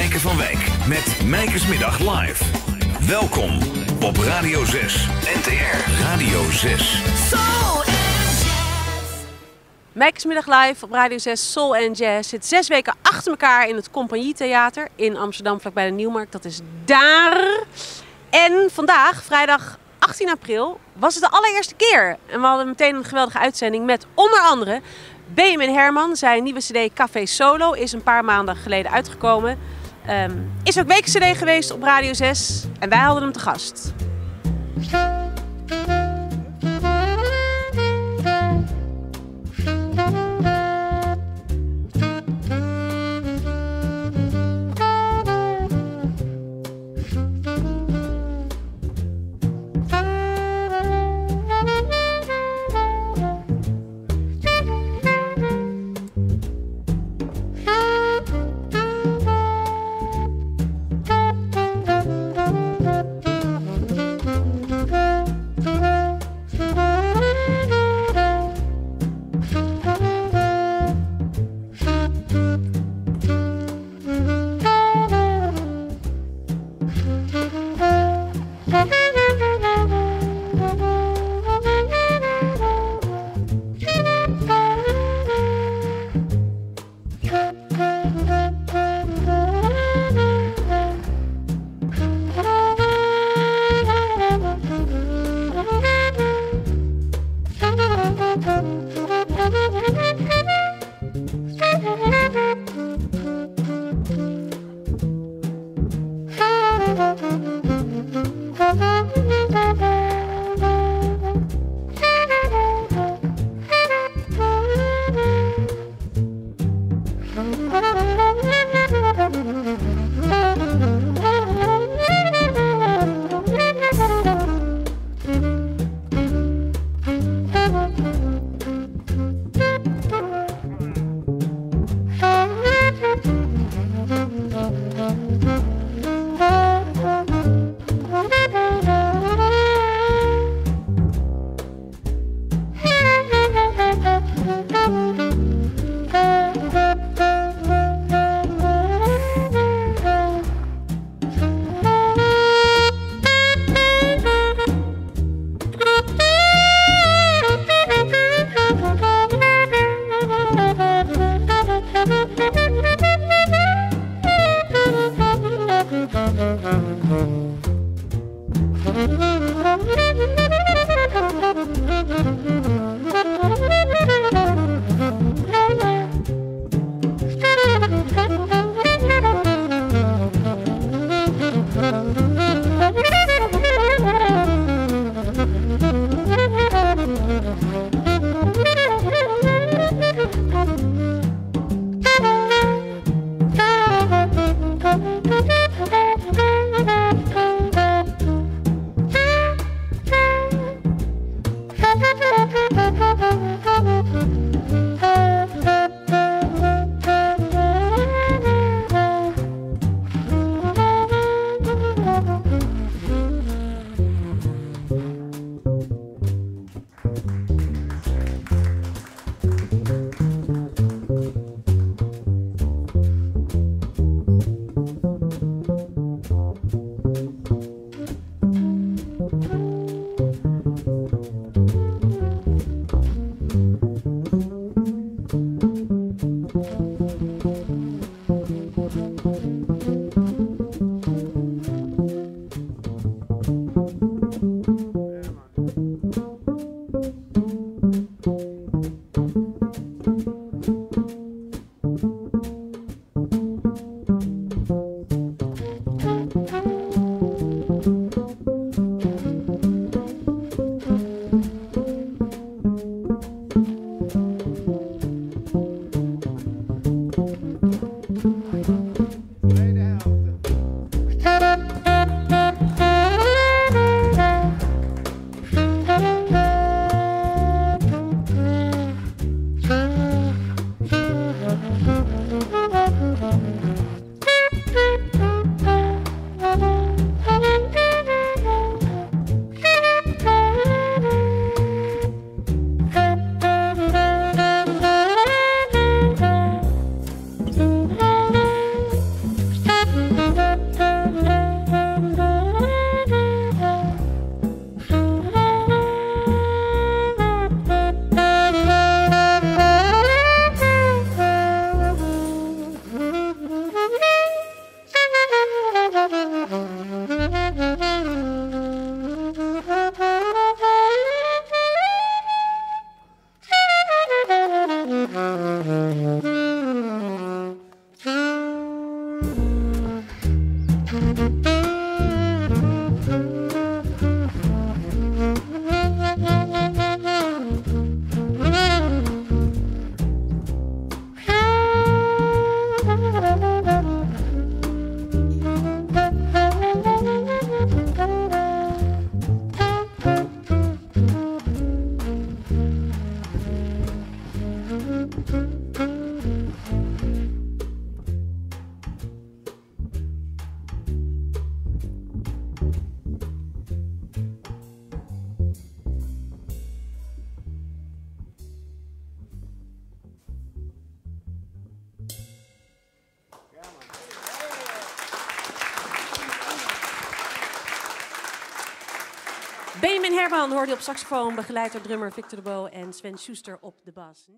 Mijke van Wijk met Mijkersmiddag live. Welkom op Radio 6, NTR Radio 6. Soul jazz. Mijkersmiddag live op Radio 6 Soul and Jazz zit zes weken achter elkaar in het Compagnietheater in Amsterdam, vlakbij de Nieuwmarkt. Dat is daar. En vandaag, vrijdag 18 april, was het de allereerste keer. En we hadden meteen een geweldige uitzending met onder andere Benjamin Herman. Zijn nieuwe cd Café Solo is een paar maanden geleden uitgekomen. Ehm, is ook week-cd geweest op Radio 6 en wij hadden hem te gast. Thank you. Martin Herman hoorde op saxofoon, begeleid door drummer Victor de Bo en Sven Schuster op de bas.